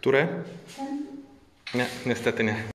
Które? Nie, niestety nie.